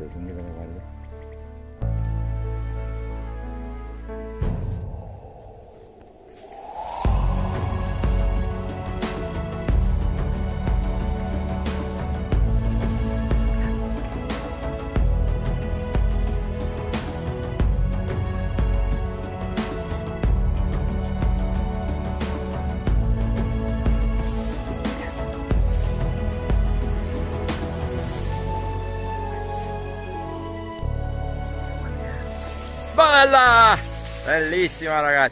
这是你个那玩意。Bella! Bellissima ragazzi!